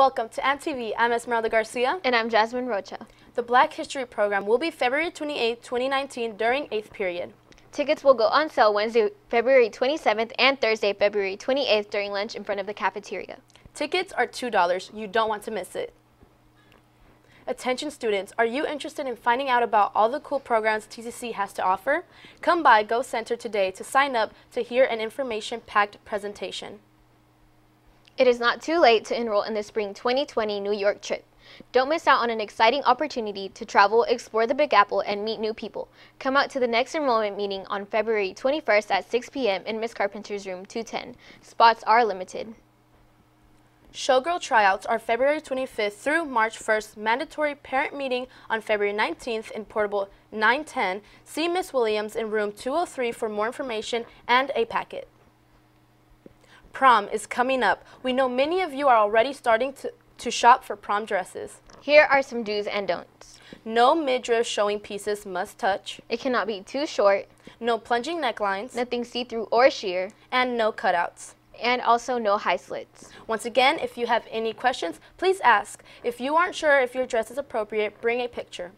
Welcome to AMP-TV. I'm Esmeralda Garcia. And I'm Jasmine Rocha. The Black History Program will be February 28, 2019 during 8th period. Tickets will go on sale Wednesday, February 27th and Thursday, February 28th during lunch in front of the cafeteria. Tickets are $2. You don't want to miss it. Attention students, are you interested in finding out about all the cool programs TCC has to offer? Come by Go Center today to sign up to hear an information-packed presentation. It is not too late to enroll in the spring 2020 New York trip. Don't miss out on an exciting opportunity to travel, explore the Big Apple, and meet new people. Come out to the next enrollment meeting on February 21st at 6 p.m. in Miss Carpenter's room 210. Spots are limited. Showgirl tryouts are February 25th through March 1st. Mandatory parent meeting on February 19th in Portable 910. See Miss Williams in room 203 for more information and a packet. Prom is coming up. We know many of you are already starting to, to shop for prom dresses. Here are some do's and don'ts. No midriff showing pieces must touch. It cannot be too short. No plunging necklines. Nothing see-through or sheer. And no cutouts and also no high slits. Once again, if you have any questions, please ask. If you aren't sure if your dress is appropriate, bring a picture.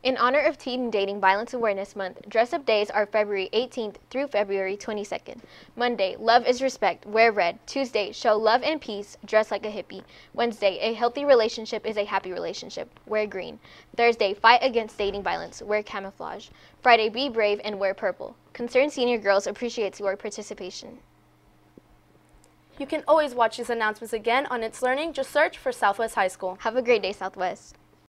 In honor of Teen Dating Violence Awareness Month, dress-up days are February 18th through February 22nd. Monday, Love is Respect, wear red. Tuesday, show love and peace, dress like a hippie. Wednesday, a healthy relationship is a happy relationship, wear green. Thursday, fight against dating violence, wear camouflage. Friday, be brave and wear purple. Concerned Senior Girls appreciates your participation. You can always watch these announcements again on It's Learning. Just search for Southwest High School. Have a great day, Southwest.